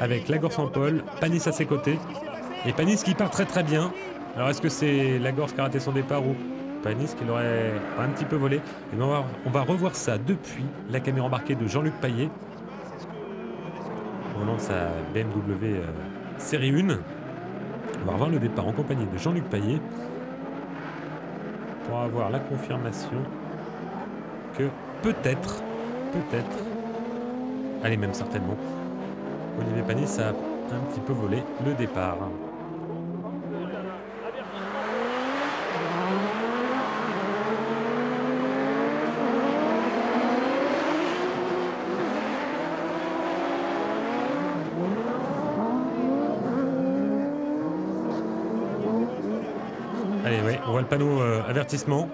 avec Lagorce en pôle, Panis à ses côtés. Et Panis qui part très très bien. Alors est-ce que c'est Lagorce qui a raté son départ ou Panis qui l'aurait un petit peu volé? Et on, va, on va revoir ça depuis la caméra embarquée de Jean-Luc Paillet. Au sa BMW euh, série 1. On va revoir le départ en compagnie de Jean-Luc Paillet pour avoir la confirmation que peut-être, peut-être, allez même certainement, Olivier Panis a un petit peu volé le départ. Allez, ouais, on voit le panneau euh, avertissement.